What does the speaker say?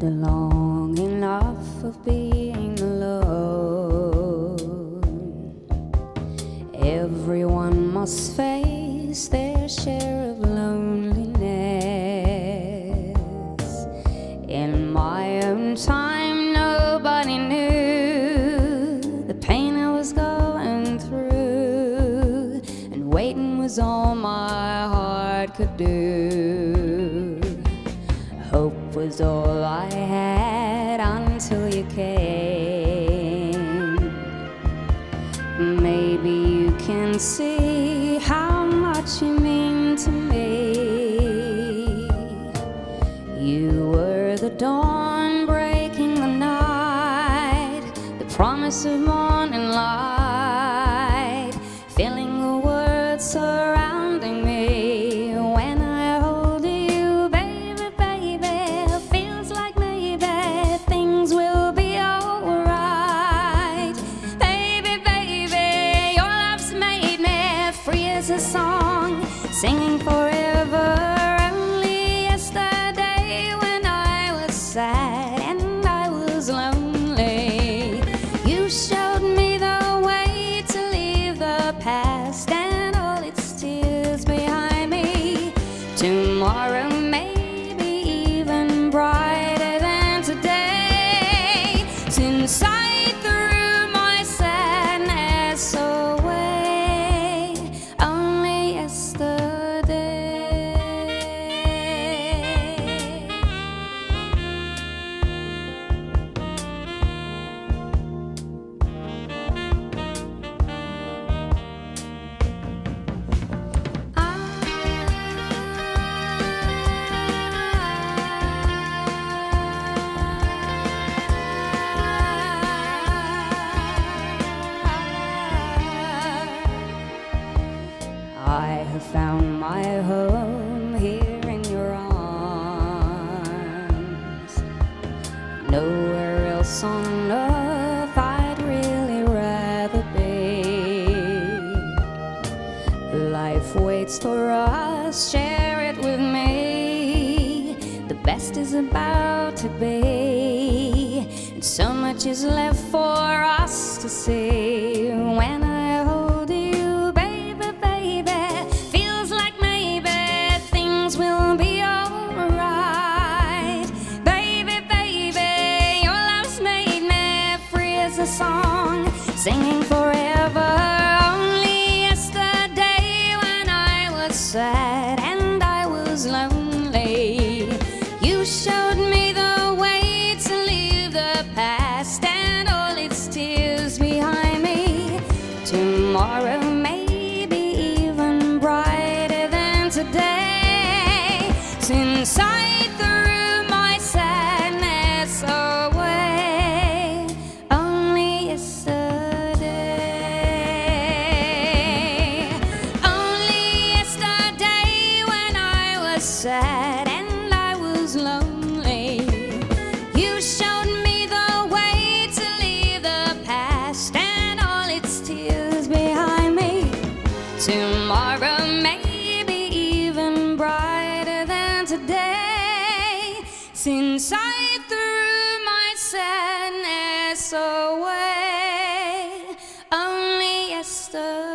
the longing of being alone. Everyone must face their share of loneliness. In my own time, nobody knew the pain I was going through, and waiting was all my heart could do. Hope was all I had until you came. Maybe you can see how much you mean to me. You were the dawn breaking the night, the promise of morning light, Tomorrow may be even brighter than today. Since I my home here in your arms. Nowhere else on earth I'd really rather be. Life waits for us, share it with me. The best is about to be, and so much is left for us to see. Singing forever. Only yesterday when I was sad and I was lonely, you showed me the way to leave the past and all its tears behind me. Tomorrow may even brighter than today. Since I sad and I was lonely. You showed me the way to leave the past and all its tears behind me. Tomorrow may be even brighter than today. Since I threw my sadness away only yesterday.